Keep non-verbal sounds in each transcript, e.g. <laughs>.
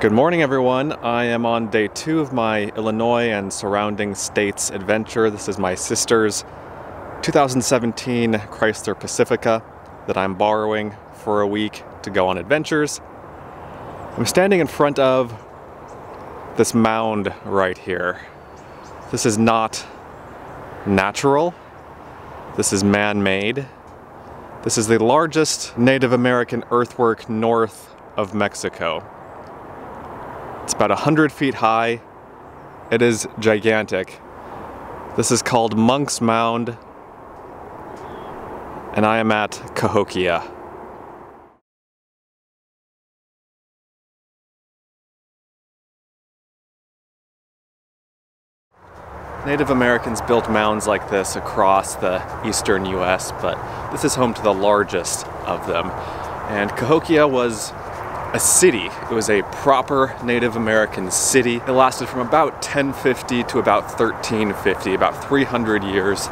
Good morning, everyone. I am on day two of my Illinois and surrounding states adventure. This is my sister's 2017 Chrysler Pacifica that I'm borrowing for a week to go on adventures. I'm standing in front of this mound right here. This is not natural. This is man-made. This is the largest Native American earthwork north of Mexico. It's about 100 feet high. It is gigantic. This is called Monk's Mound, and I am at Cahokia. Native Americans built mounds like this across the eastern US, but this is home to the largest of them. And Cahokia was a city. It was a proper Native American city. It lasted from about 1050 to about 1350, about 300 years.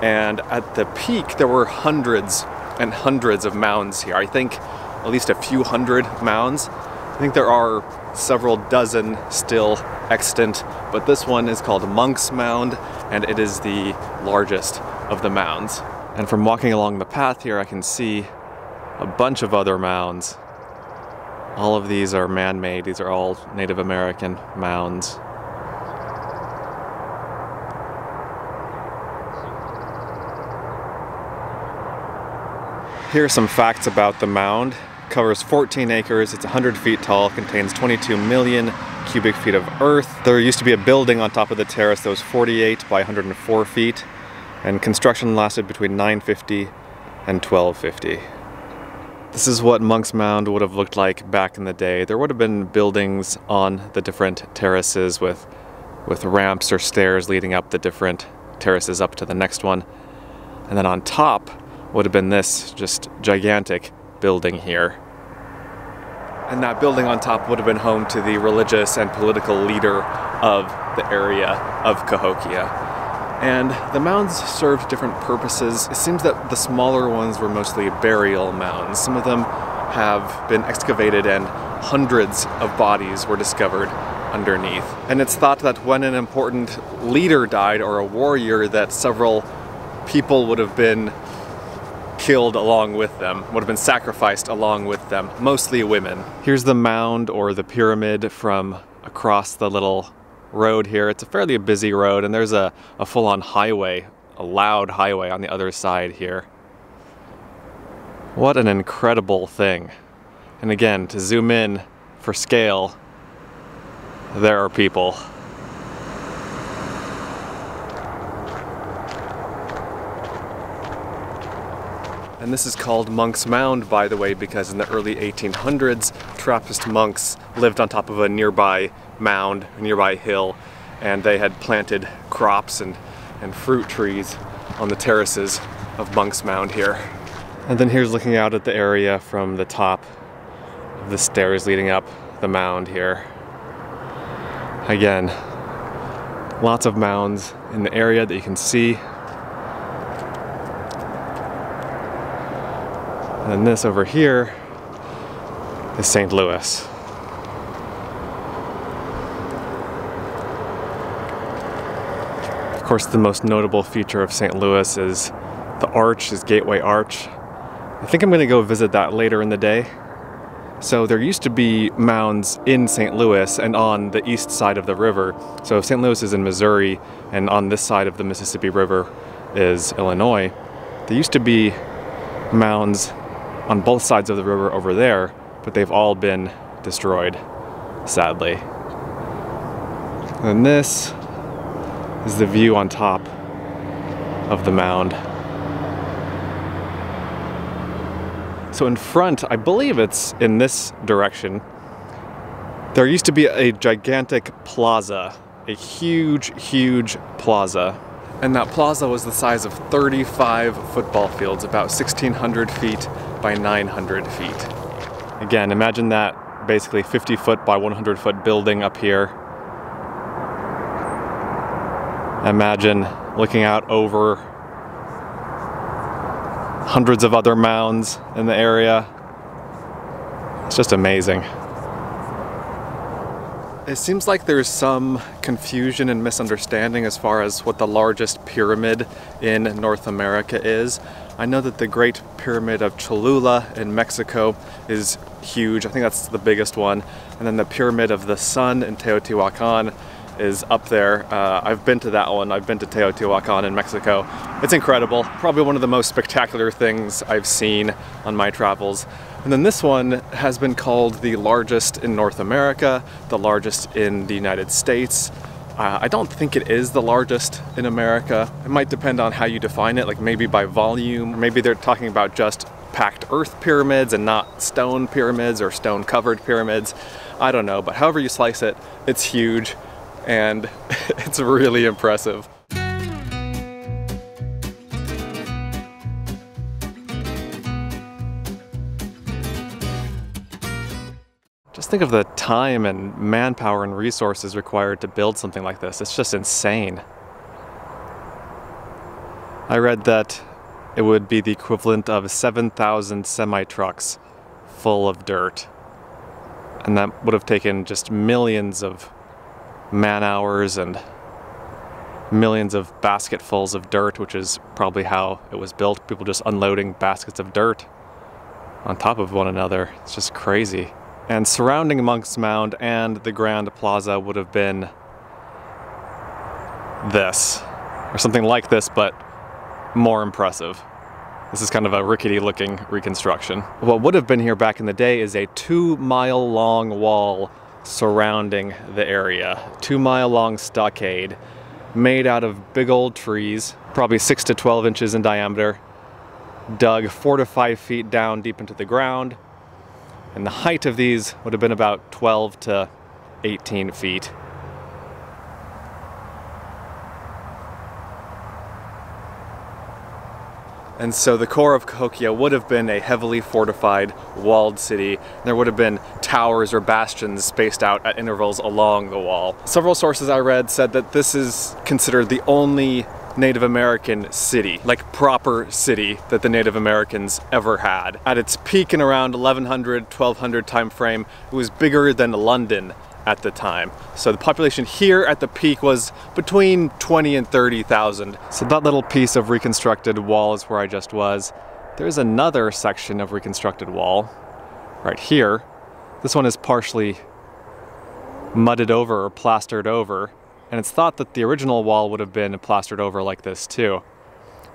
And at the peak, there were hundreds and hundreds of mounds here. I think at least a few hundred mounds. I think there are several dozen still extant, but this one is called Monk's Mound, and it is the largest of the mounds. And from walking along the path here, I can see a bunch of other mounds all of these are man-made. These are all Native American mounds. Here are some facts about the mound. It covers 14 acres, it's 100 feet tall, contains 22 million cubic feet of earth. There used to be a building on top of the terrace that was 48 by 104 feet, and construction lasted between 950 and 1250. This is what Monk's Mound would have looked like back in the day. There would have been buildings on the different terraces with, with ramps or stairs leading up the different terraces up to the next one. And then on top would have been this just gigantic building here. And that building on top would have been home to the religious and political leader of the area of Cahokia. And the mounds served different purposes. It seems that the smaller ones were mostly burial mounds. Some of them have been excavated and hundreds of bodies were discovered underneath. And it's thought that when an important leader died or a warrior that several people would have been killed along with them, would have been sacrificed along with them, mostly women. Here's the mound or the pyramid from across the little road here. It's a fairly busy road and there's a, a full-on highway, a loud highway on the other side here. What an incredible thing. And again, to zoom in for scale, there are people. And this is called Monk's Mound, by the way, because in the early 1800s, Trappist monks lived on top of a nearby mound, a nearby hill, and they had planted crops and, and fruit trees on the terraces of Monk's Mound here. And then here's looking out at the area from the top of the stairs leading up the mound here. Again, lots of mounds in the area that you can see. And then this over here is St. Louis. Course, the most notable feature of St. Louis is the arch, is Gateway Arch. I think I'm going to go visit that later in the day. So there used to be mounds in St. Louis and on the east side of the river. So St. Louis is in Missouri and on this side of the Mississippi River is Illinois. There used to be mounds on both sides of the river over there, but they've all been destroyed, sadly. And this is the view on top of the mound. So in front, I believe it's in this direction, there used to be a gigantic plaza, a huge, huge plaza. And that plaza was the size of 35 football fields, about 1,600 feet by 900 feet. Again, imagine that basically 50 foot by 100 foot building up here Imagine looking out over hundreds of other mounds in the area. It's just amazing. It seems like there's some confusion and misunderstanding as far as what the largest pyramid in North America is. I know that the Great Pyramid of Cholula in Mexico is huge. I think that's the biggest one. And then the Pyramid of the Sun in Teotihuacan is up there. Uh, I've been to that one. I've been to Teotihuacan in Mexico. It's incredible. Probably one of the most spectacular things I've seen on my travels. And then this one has been called the largest in North America, the largest in the United States. Uh, I don't think it is the largest in America. It might depend on how you define it, like maybe by volume. Maybe they're talking about just packed earth pyramids and not stone pyramids or stone covered pyramids. I don't know, but however you slice it, it's huge and <laughs> it's really impressive. Just think of the time and manpower and resources required to build something like this. It's just insane. I read that it would be the equivalent of 7,000 semi-trucks full of dirt. And that would have taken just millions of man hours and millions of basketfuls of dirt, which is probably how it was built. People just unloading baskets of dirt on top of one another. It's just crazy. And surrounding Monk's Mound and the Grand Plaza would have been this, or something like this, but more impressive. This is kind of a rickety looking reconstruction. What would have been here back in the day is a two mile long wall surrounding the area. Two mile long stockade made out of big old trees, probably six to 12 inches in diameter, dug four to five feet down deep into the ground, and the height of these would have been about 12 to 18 feet. And so the core of Cahokia would have been a heavily fortified, walled city. There would have been towers or bastions spaced out at intervals along the wall. Several sources I read said that this is considered the only Native American city, like proper city that the Native Americans ever had. At its peak in around 1100, 1200 time frame, it was bigger than London at the time. So the population here at the peak was between 20 and 30,000. So that little piece of reconstructed wall is where I just was. There's another section of reconstructed wall right here. This one is partially mudded over or plastered over and it's thought that the original wall would have been plastered over like this too.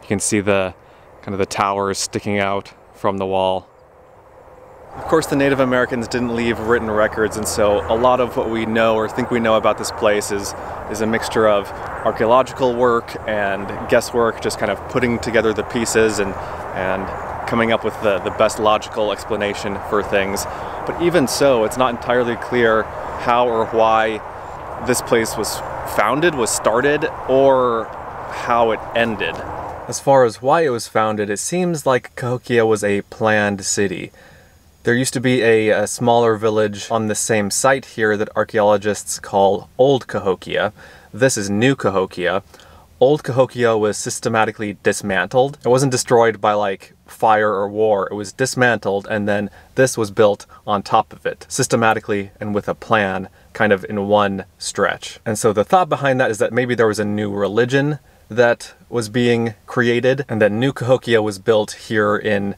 You can see the kind of the towers sticking out from the wall. Of course, the Native Americans didn't leave written records, and so a lot of what we know or think we know about this place is, is a mixture of archaeological work and guesswork, just kind of putting together the pieces and, and coming up with the, the best logical explanation for things. But even so, it's not entirely clear how or why this place was founded, was started, or how it ended. As far as why it was founded, it seems like Cahokia was a planned city. There used to be a, a, smaller village on the same site here that archaeologists call Old Cahokia. This is New Cahokia. Old Cahokia was systematically dismantled. It wasn't destroyed by like fire or war. It was dismantled and then this was built on top of it, systematically and with a plan, kind of in one stretch. And so the thought behind that is that maybe there was a new religion that was being created and that New Cahokia was built here in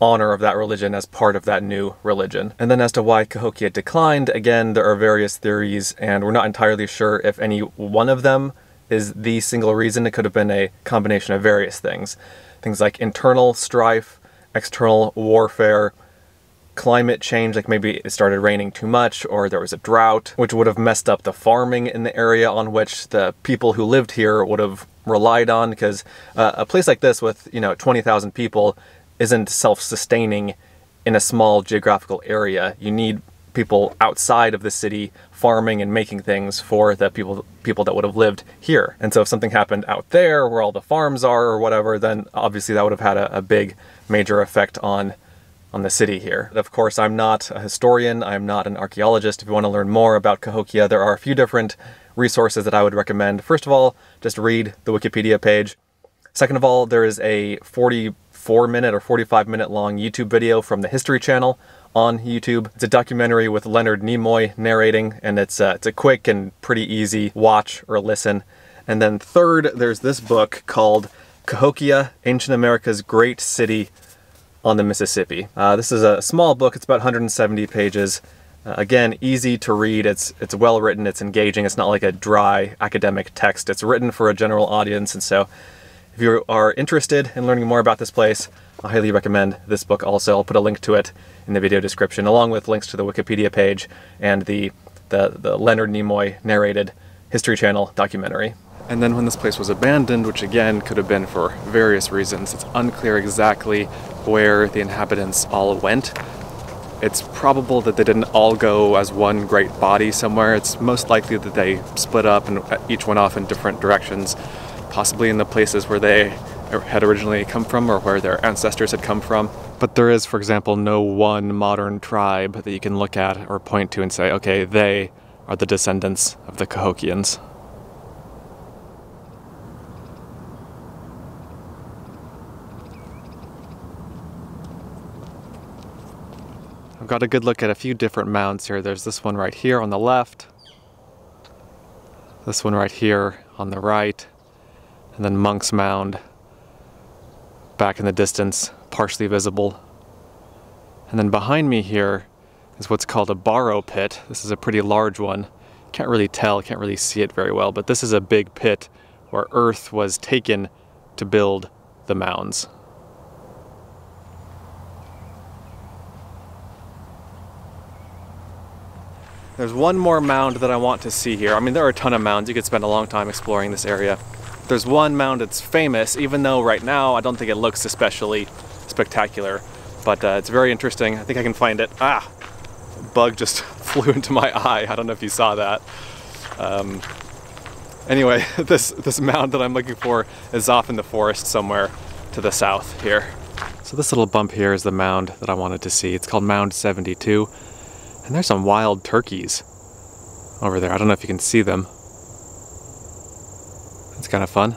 honor of that religion as part of that new religion. And then as to why Cahokia declined, again, there are various theories and we're not entirely sure if any one of them is the single reason. It could have been a combination of various things. Things like internal strife, external warfare, climate change, like maybe it started raining too much or there was a drought, which would have messed up the farming in the area on which the people who lived here would have relied on because uh, a place like this with, you know, 20,000 people isn't self-sustaining in a small geographical area. You need people outside of the city farming and making things for the people people that would have lived here. And so if something happened out there where all the farms are or whatever, then obviously that would have had a, a big major effect on on the city here. Of course, I'm not a historian, I'm not an archaeologist. If you want to learn more about Cahokia, there are a few different resources that I would recommend. First of all, just read the Wikipedia page. Second of all, there is a 40 four minute or 45 minute long YouTube video from the History Channel on YouTube. It's a documentary with Leonard Nimoy narrating, and it's, uh, it's a quick and pretty easy watch or listen. And then third, there's this book called Cahokia, Ancient America's Great City on the Mississippi. Uh, this is a small book, it's about 170 pages. Uh, again, easy to read, it's, it's well written, it's engaging, it's not like a dry academic text. It's written for a general audience, and so if you are interested in learning more about this place, I highly recommend this book also. I'll put a link to it in the video description, along with links to the Wikipedia page and the, the, the Leonard Nimoy narrated History Channel documentary. And then when this place was abandoned, which again could have been for various reasons, it's unclear exactly where the inhabitants all went. It's probable that they didn't all go as one great body somewhere. It's most likely that they split up and uh, each went off in different directions, possibly in the places where they had originally come from or where their ancestors had come from. But there is, for example, no one modern tribe that you can look at or point to and say, okay, they are the descendants of the Cahokians. I've got a good look at a few different mounds here. There's this one right here on the left, this one right here on the right, and then Monk's Mound back in the distance, partially visible. And then behind me here is what's called a borrow pit. This is a pretty large one. Can't really tell, can't really see it very well, but this is a big pit where earth was taken to build the mounds. There's one more mound that I want to see here. I mean, there are a ton of mounds. You could spend a long time exploring this area. There's one mound that's famous, even though right now I don't think it looks especially spectacular, but uh, it's very interesting. I think I can find it. Ah, bug just <laughs> flew into my eye. I don't know if you saw that. Um, anyway, <laughs> this, this mound that I'm looking for is off in the forest somewhere to the south here. So this little bump here is the mound that I wanted to see. It's called Mound 72. And there's some wild turkeys over there. I don't know if you can see them. It's kind of fun.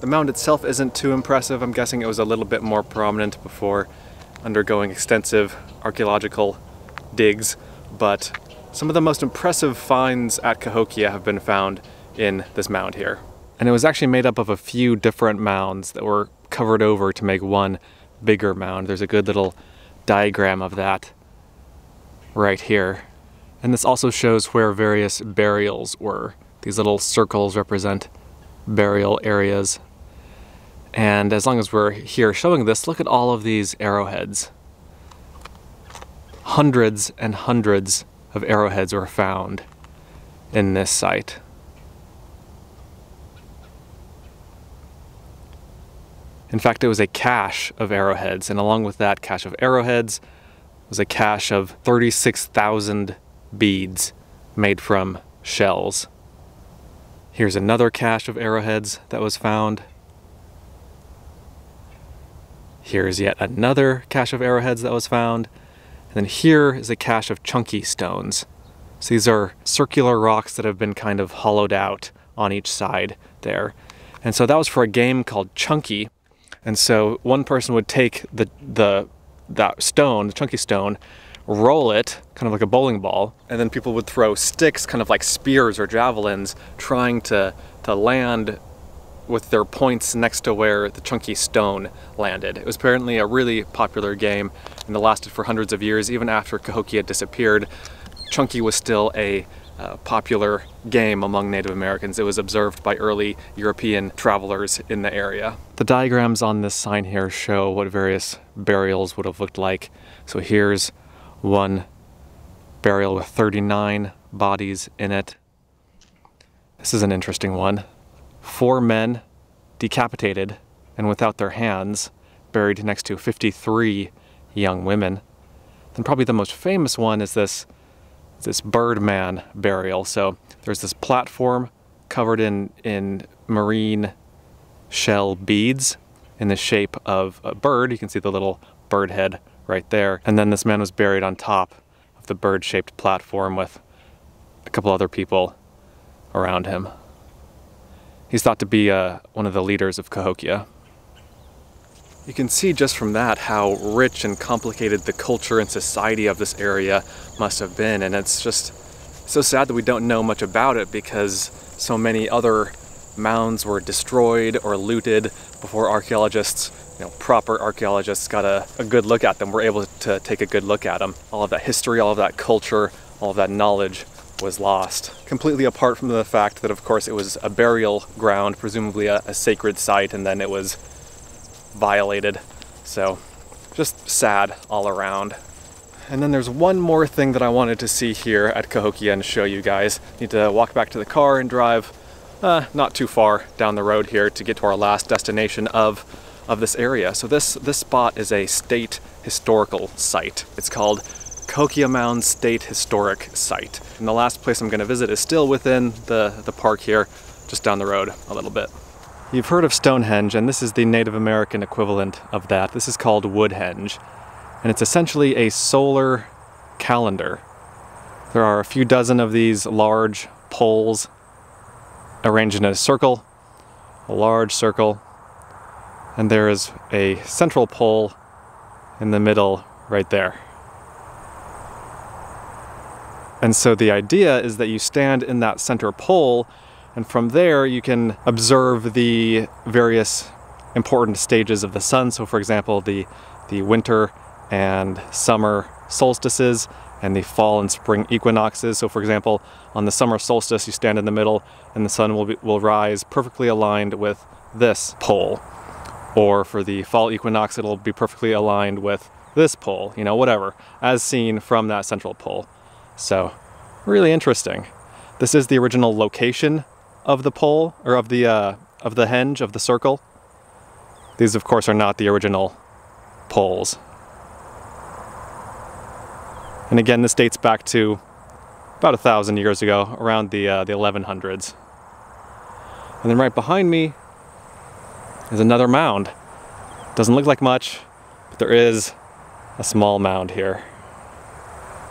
The mound itself isn't too impressive. I'm guessing it was a little bit more prominent before undergoing extensive archaeological digs, but some of the most impressive finds at Cahokia have been found in this mound here. And it was actually made up of a few different mounds that were covered over to make one bigger mound. There's a good little diagram of that right here. And this also shows where various burials were. These little circles represent burial areas. And as long as we're here showing this, look at all of these arrowheads. Hundreds and hundreds of arrowheads were found in this site. In fact, it was a cache of arrowheads, and along with that cache of arrowheads was a cache of 36,000 beads made from shells. Here's another cache of arrowheads that was found. Here's yet another cache of arrowheads that was found. And then here is a cache of chunky stones. So these are circular rocks that have been kind of hollowed out on each side there. And so that was for a game called Chunky. And so one person would take the, the that stone, the chunky stone, roll it, kind of like a bowling ball, and then people would throw sticks, kind of like spears or javelins, trying to, to land with their points next to where the chunky stone landed. It was apparently a really popular game and it lasted for hundreds of years. Even after Cahokia disappeared, chunky was still a uh, popular game among Native Americans. It was observed by early European travelers in the area. The diagrams on this sign here show what various burials would have looked like. So here's one burial with 39 bodies in it. This is an interesting one. Four men decapitated and without their hands, buried next to 53 young women. Then probably the most famous one is this, this Birdman burial. So there's this platform covered in, in marine shell beads in the shape of a bird. You can see the little bird head right there. And then this man was buried on top of the bird-shaped platform with a couple other people around him. He's thought to be uh, one of the leaders of Cahokia. You can see just from that how rich and complicated the culture and society of this area must have been. And it's just so sad that we don't know much about it because so many other mounds were destroyed or looted before archaeologists, you know, proper archaeologists got a, a good look at them, were able to take a good look at them. All of that history, all of that culture, all of that knowledge was lost. Completely apart from the fact that, of course, it was a burial ground, presumably a, a sacred site, and then it was violated. So just sad all around. And then there's one more thing that I wanted to see here at Cahokia and show you guys. Need to walk back to the car and drive uh, not too far down the road here to get to our last destination of of this area. So this this spot is a state historical site. It's called Cahokia Mound State Historic Site. And the last place I'm going to visit is still within the, the park here, just down the road a little bit. You've heard of Stonehenge, and this is the Native American equivalent of that. This is called Woodhenge, and it's essentially a solar calendar. There are a few dozen of these large poles arranged in a circle, a large circle, and there is a central pole in the middle right there. And so the idea is that you stand in that center pole and from there you can observe the various important stages of the sun. So for example, the, the winter and summer solstices and the fall and spring equinoxes. So for example, on the summer solstice, you stand in the middle and the sun will, be, will rise perfectly aligned with this pole. Or for the fall equinox, it'll be perfectly aligned with this pole, you know, whatever, as seen from that central pole. So really interesting. This is the original location of the pole, or of the, uh, of the henge, of the circle. These of course are not the original poles. And again, this dates back to about a thousand years ago, around the, uh, the 1100s. And then right behind me is another mound. Doesn't look like much, but there is a small mound here.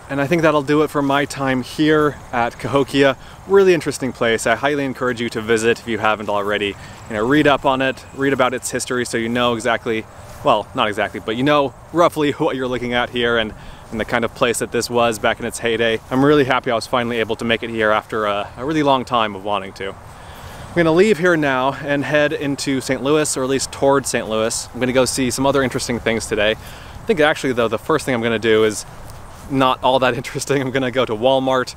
And I think that'll do it for my time here at Cahokia. Really interesting place. I highly encourage you to visit if you haven't already. You know, read up on it, read about its history so you know exactly, well, not exactly, but you know roughly <laughs> what you're looking at here and, and the kind of place that this was back in its heyday. I'm really happy I was finally able to make it here after a, a really long time of wanting to. I'm gonna leave here now and head into St. Louis, or at least towards St. Louis. I'm gonna go see some other interesting things today. I think actually though, the first thing I'm gonna do is not all that <laughs> interesting. I'm gonna go to Walmart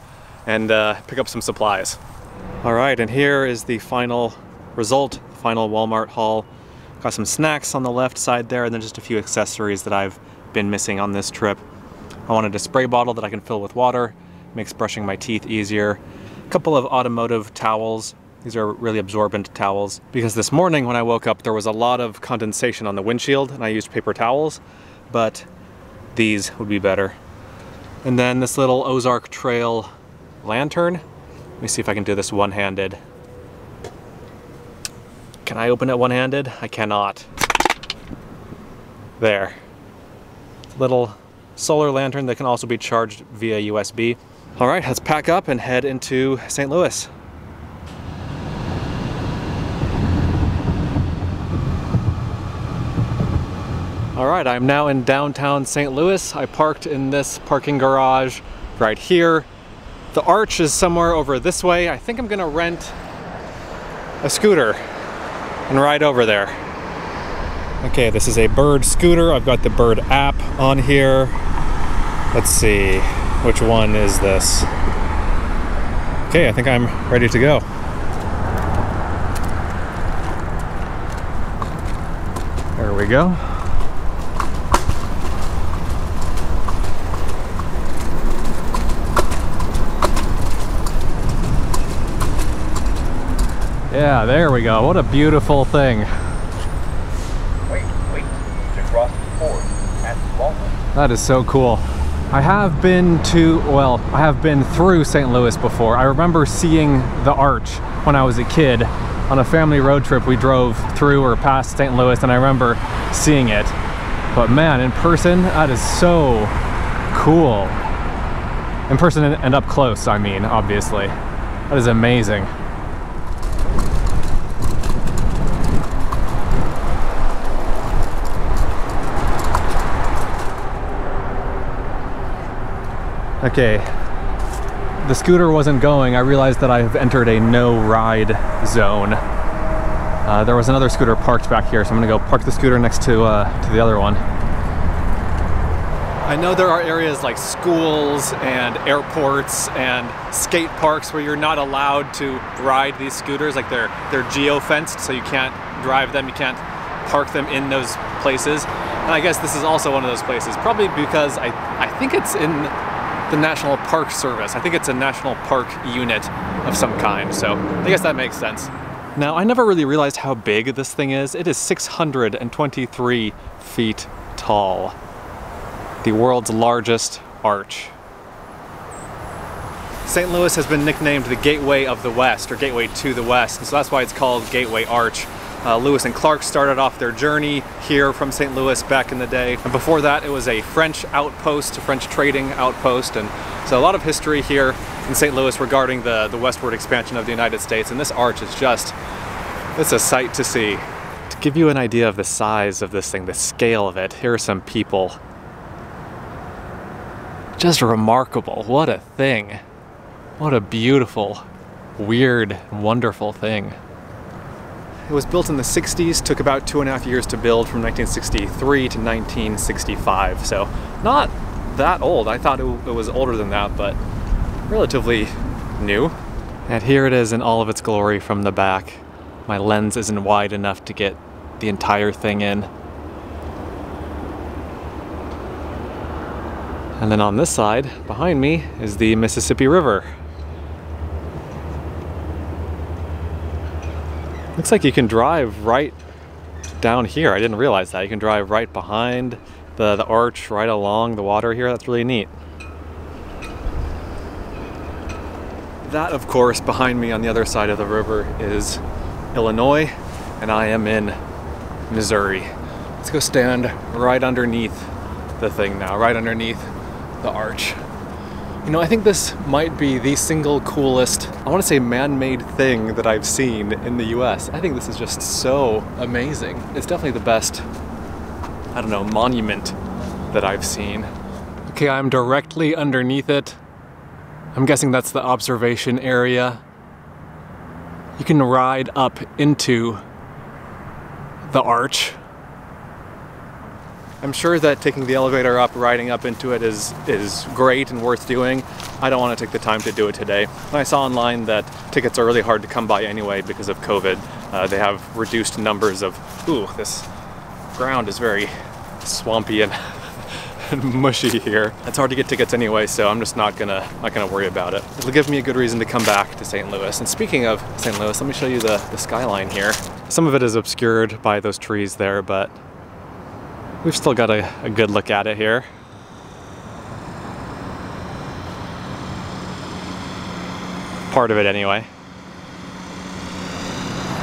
and uh, pick up some supplies. All right, and here is the final result, final Walmart haul. Got some snacks on the left side there and then just a few accessories that I've been missing on this trip. I wanted a spray bottle that I can fill with water, makes brushing my teeth easier. A couple of automotive towels. These are really absorbent towels because this morning when I woke up there was a lot of condensation on the windshield and I used paper towels, but these would be better. And then this little Ozark Trail lantern. Let me see if I can do this one-handed. Can I open it one-handed? I cannot. There. Little solar lantern that can also be charged via USB. All right, let's pack up and head into St. Louis. Right, I'm now in downtown St. Louis. I parked in this parking garage right here. The arch is somewhere over this way. I think I'm gonna rent a scooter and ride over there. Okay, this is a Bird scooter. I've got the Bird app on here. Let's see, which one is this? Okay, I think I'm ready to go. There we go. Yeah, there we go. What a beautiful thing. Wait, wait, to cross the ford at Walmart. That is so cool. I have been to, well, I have been through St. Louis before. I remember seeing the arch when I was a kid. On a family road trip, we drove through or past St. Louis and I remember seeing it. But man, in person, that is so cool. In person and up close, I mean, obviously. That is amazing. Okay, the scooter wasn't going. I realized that I've entered a no ride zone. Uh, there was another scooter parked back here, so I'm gonna go park the scooter next to, uh, to the other one. I know there are areas like schools and airports and skate parks where you're not allowed to ride these scooters, like they're they're geo-fenced, so you can't drive them, you can't park them in those places. And I guess this is also one of those places, probably because I, I think it's in the National Park Service. I think it's a national park unit of some kind, so I guess that makes sense. Now, I never really realized how big this thing is. It is 623 feet tall the world's largest arch. St. Louis has been nicknamed the Gateway of the West, or Gateway to the West, and so that's why it's called Gateway Arch. Uh, Lewis and Clark started off their journey here from St. Louis back in the day. And before that, it was a French outpost, a French trading outpost. And so a lot of history here in St. Louis regarding the, the westward expansion of the United States. And this arch is just, it's a sight to see. To give you an idea of the size of this thing, the scale of it, here are some people just remarkable. What a thing. What a beautiful, weird, wonderful thing. It was built in the 60s, took about two and a half years to build from 1963 to 1965. So not that old. I thought it, it was older than that, but relatively new. And here it is in all of its glory from the back. My lens isn't wide enough to get the entire thing in. And then on this side, behind me, is the Mississippi River. Looks like you can drive right down here. I didn't realize that. You can drive right behind the, the arch, right along the water here. That's really neat. That, of course, behind me on the other side of the river is Illinois, and I am in Missouri. Let's go stand right underneath the thing now, right underneath the arch. You know, I think this might be the single coolest, I want to say man-made thing that I've seen in the US. I think this is just so amazing. It's definitely the best, I don't know, monument that I've seen. Okay, I'm directly underneath it. I'm guessing that's the observation area. You can ride up into the arch I'm sure that taking the elevator up, riding up into it is, is great and worth doing. I don't want to take the time to do it today. I saw online that tickets are really hard to come by anyway because of COVID. Uh, they have reduced numbers of, ooh, this ground is very swampy and, and <laughs> mushy here. It's hard to get tickets anyway, so I'm just not gonna not gonna worry about it. It'll give me a good reason to come back to St. Louis. And speaking of St. Louis, let me show you the, the skyline here. Some of it is obscured by those trees there, but we've still got a, a good look at it here. Part of it anyway.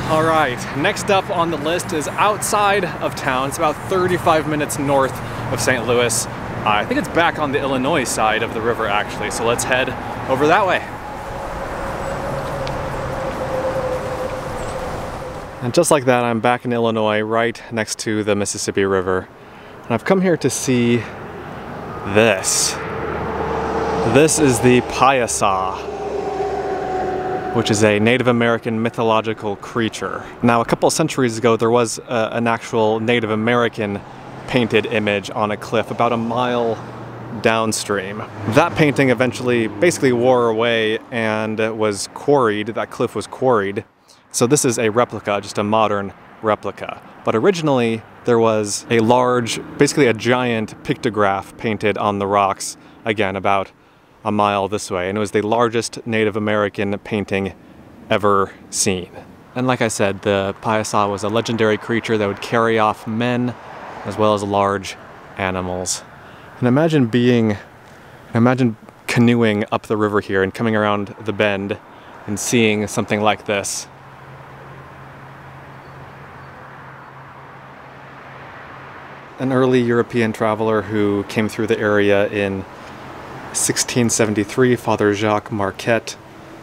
All right, next up on the list is outside of town. It's about 35 minutes north of St. Louis. Uh, I think it's back on the Illinois side of the river actually, so let's head over that way. And just like that, I'm back in Illinois, right next to the Mississippi River. And I've come here to see this. This is the Piasa, which is a Native American mythological creature. Now, a couple centuries ago, there was uh, an actual Native American painted image on a cliff about a mile downstream. That painting eventually basically wore away and was quarried, that cliff was quarried. So this is a replica, just a modern replica. But originally, there was a large, basically a giant pictograph painted on the rocks, again, about a mile this way. And it was the largest Native American painting ever seen. And like I said, the Piasa was a legendary creature that would carry off men as well as large animals. And imagine being, imagine canoeing up the river here and coming around the bend and seeing something like this. An early European traveler who came through the area in 1673, Father Jacques Marquette,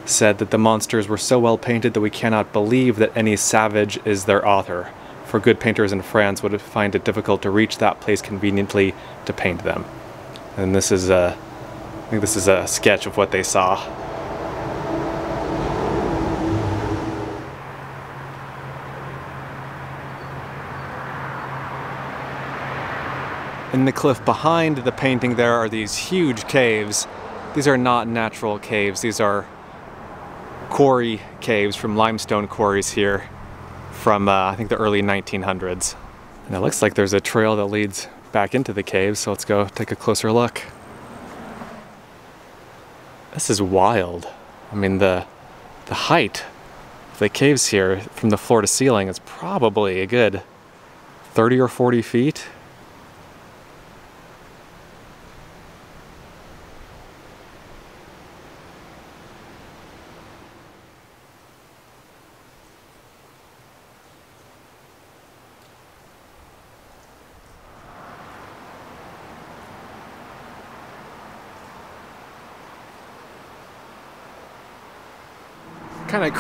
said that the monsters were so well painted that we cannot believe that any savage is their author, for good painters in France would find it difficult to reach that place conveniently to paint them. And this is uh, think this is a sketch of what they saw. In the cliff behind the painting there are these huge caves. These are not natural caves, these are quarry caves from limestone quarries here from uh, I think the early 1900s. And it looks like there's a trail that leads back into the caves, so let's go take a closer look. This is wild. I mean the the height of the caves here from the floor to ceiling is probably a good 30 or 40 feet.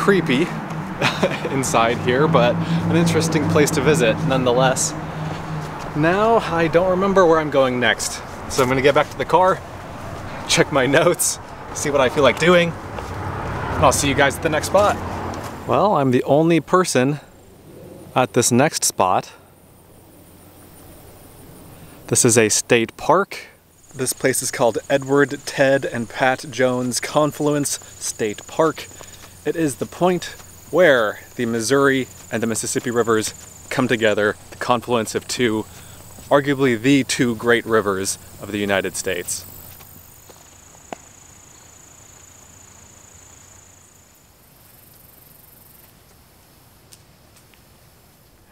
Creepy <laughs> inside here, but an interesting place to visit nonetheless. Now I don't remember where I'm going next. So I'm gonna get back to the car, check my notes, see what I feel like doing, and I'll see you guys at the next spot. Well, I'm the only person at this next spot. This is a state park. This place is called Edward, Ted, and Pat Jones Confluence State Park. It is the point where the Missouri and the Mississippi rivers come together, the confluence of two, arguably the two great rivers of the United States.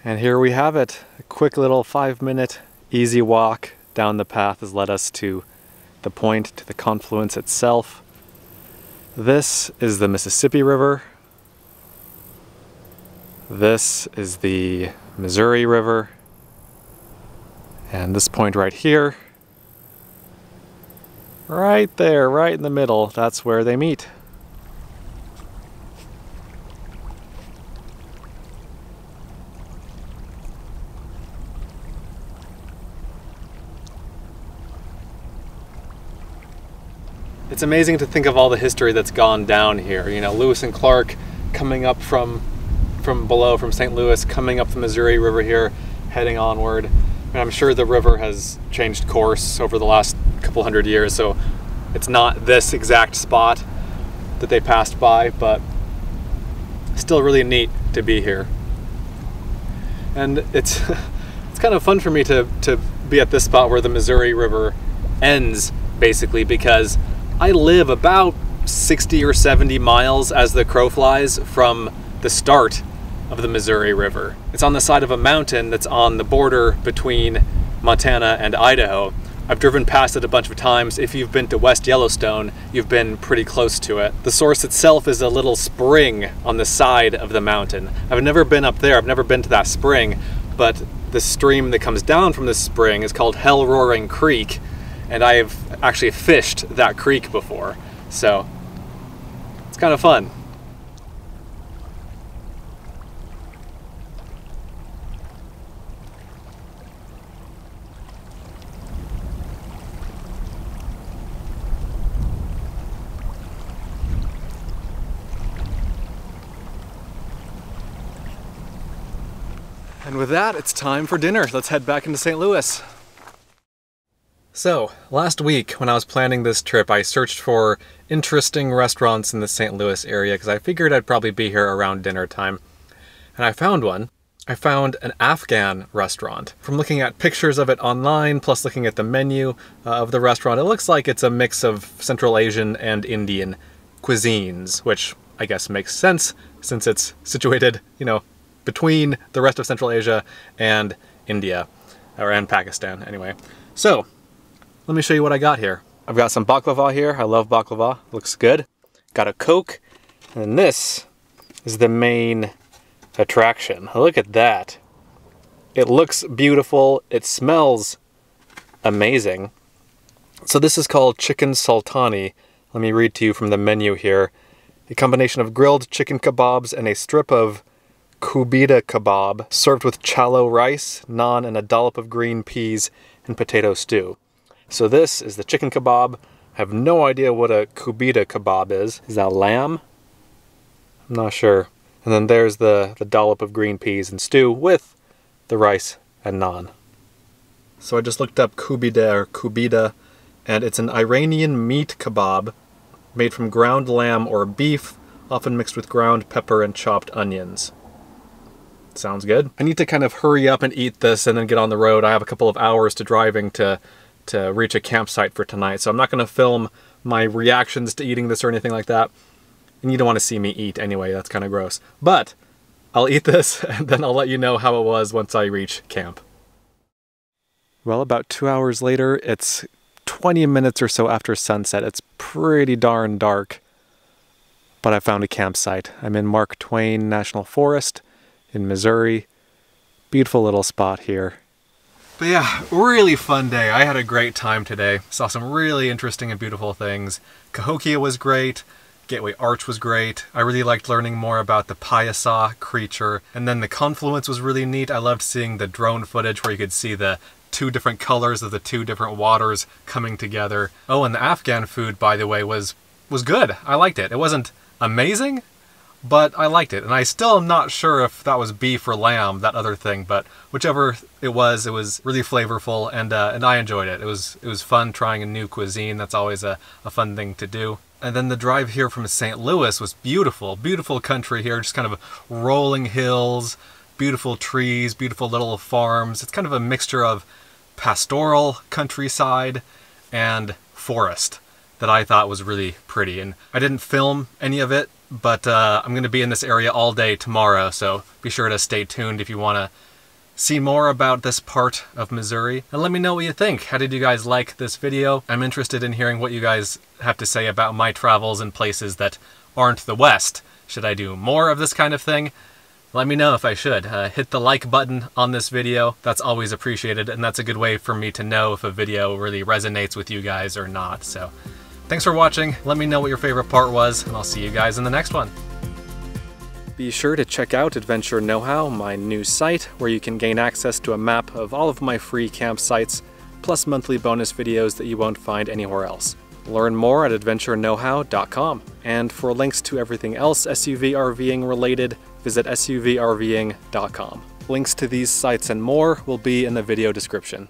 And here we have it. A quick little five minute easy walk down the path has led us to the point, to the confluence itself. This is the Mississippi River. This is the Missouri River. And this point right here, right there, right in the middle, that's where they meet. It's amazing to think of all the history that's gone down here. You know, Lewis and Clark coming up from from below, from St. Louis, coming up the Missouri River here, heading onward. And I'm sure the river has changed course over the last couple hundred years, so it's not this exact spot that they passed by, but still really neat to be here. And it's <laughs> it's kind of fun for me to to be at this spot where the Missouri River ends, basically, because I live about 60 or 70 miles as the crow flies from the start of the Missouri River. It's on the side of a mountain that's on the border between Montana and Idaho. I've driven past it a bunch of times. If you've been to West Yellowstone, you've been pretty close to it. The source itself is a little spring on the side of the mountain. I've never been up there, I've never been to that spring, but the stream that comes down from this spring is called Hell Roaring Creek, and I've actually fished that creek before. So it's kind of fun. And with that, it's time for dinner. Let's head back into St. Louis. So, last week when I was planning this trip, I searched for interesting restaurants in the St. Louis area because I figured I'd probably be here around dinner time. And I found one. I found an Afghan restaurant. From looking at pictures of it online, plus looking at the menu uh, of the restaurant, it looks like it's a mix of Central Asian and Indian cuisines, which I guess makes sense since it's situated, you know, between the rest of Central Asia and India, or and Pakistan anyway. So, let me show you what I got here. I've got some baklava here. I love baklava. Looks good. Got a Coke. And this is the main attraction. Look at that. It looks beautiful. It smells amazing. So this is called chicken sultani. Let me read to you from the menu here. A combination of grilled chicken kebabs and a strip of kubita kebab served with challo rice, naan, and a dollop of green peas and potato stew. So this is the chicken kebab I have no idea what a kubita kebab is. Is that lamb? I'm not sure. And then there's the, the dollop of green peas and stew with the rice and naan. So I just looked up kubida or kubida, and it's an Iranian meat kebab made from ground lamb or beef, often mixed with ground pepper and chopped onions. Sounds good. I need to kind of hurry up and eat this and then get on the road. I have a couple of hours to driving to to reach a campsite for tonight, so I'm not going to film my reactions to eating this or anything like that. And you don't want to see me eat anyway, that's kind of gross. But I'll eat this <laughs> and then I'll let you know how it was once I reach camp. Well, about two hours later, it's 20 minutes or so after sunset. It's pretty darn dark. But I found a campsite. I'm in Mark Twain National Forest in Missouri. Beautiful little spot here. But yeah, really fun day. I had a great time today. Saw some really interesting and beautiful things. Cahokia was great. Gateway Arch was great. I really liked learning more about the Piasa creature. And then the confluence was really neat. I loved seeing the drone footage where you could see the two different colors of the two different waters coming together. Oh, and the Afghan food, by the way, was was good. I liked it. It wasn't amazing, but I liked it. And I still am not sure if that was beef or lamb, that other thing, but whichever it was, it was really flavorful and uh, and I enjoyed it. It was it was fun trying a new cuisine. That's always a, a fun thing to do. And then the drive here from St. Louis was beautiful. Beautiful country here, just kind of rolling hills, beautiful trees, beautiful little farms. It's kind of a mixture of pastoral countryside and forest that I thought was really pretty. And I didn't film any of it but uh, I'm going to be in this area all day tomorrow, so be sure to stay tuned if you want to see more about this part of Missouri. And let me know what you think. How did you guys like this video? I'm interested in hearing what you guys have to say about my travels in places that aren't the West. Should I do more of this kind of thing? Let me know if I should. Uh, hit the like button on this video. That's always appreciated, and that's a good way for me to know if a video really resonates with you guys or not. So Thanks for watching. Let me know what your favorite part was, and I'll see you guys in the next one. Be sure to check out Adventure Know-How, my new site, where you can gain access to a map of all of my free campsites, plus monthly bonus videos that you won't find anywhere else. Learn more at adventureknowhow.com. And for links to everything else SUV RVing related, visit suvrving.com. Links to these sites and more will be in the video description.